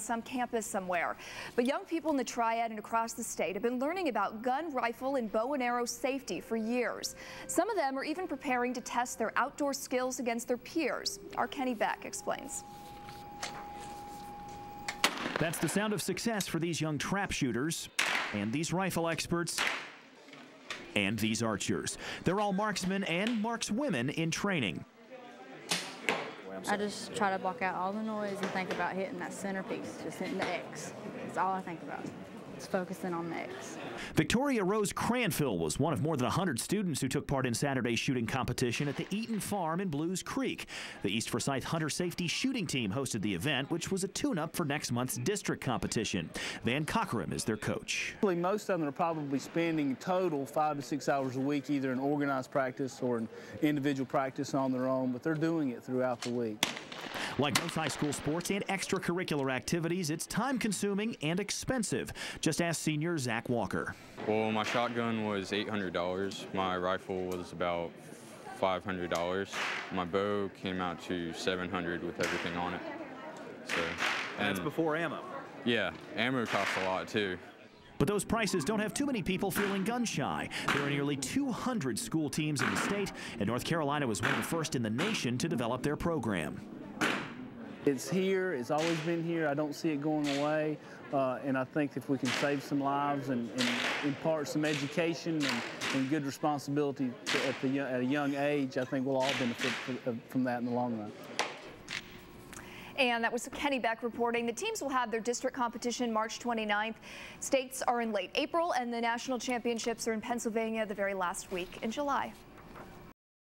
some campus somewhere. But young people in the Triad and across the state have been learning about gun, rifle, and bow and arrow safety for years. Some of them are even preparing to test their outdoor skills against their peers. Our Kenny Beck explains. That's the sound of success for these young trap shooters and these rifle experts and these archers. They're all marksmen and markswomen in training. I just try to block out all the noise and think about hitting that centerpiece, just hitting the X. That's all I think about. It's focusing on the X. Victoria Rose Cranfill was one of more than 100 students who took part in Saturday's shooting competition at the Eaton Farm in Belews Creek. The East Forsyth Hunter Safety Shooting Team hosted the event, which was a tune-up for next month's district competition. Van Cockeram is their coach. Most of them are probably spending total five to six hours a week, either in organized practice or in individual practice on their own, but they're doing it throughout the week. Like most high school sports and extracurricular activities, it's time consuming and expensive. Just ask senior Zach Walker. Well, my shotgun was $800. My rifle was about $500. My bow came out to 700 with everything on it. So, and that's before ammo. Yeah, ammo costs a lot too. But those prices don't have too many people feeling gun shy. There are nearly 200 school teams in the state, and North Carolina was one of the first in the nation to develop their program. It's here, it's always been here. I don't see it going away. Uh, and I think if we can save some lives and, and impart some education and, and good responsibility to, at, the, at a young age, I think we'll all benefit uh, from that in the long run. And that was Kenny Beck reporting. The teams will have their district competition March 29th. States are in late April, and the national championships are in Pennsylvania the very last week in July.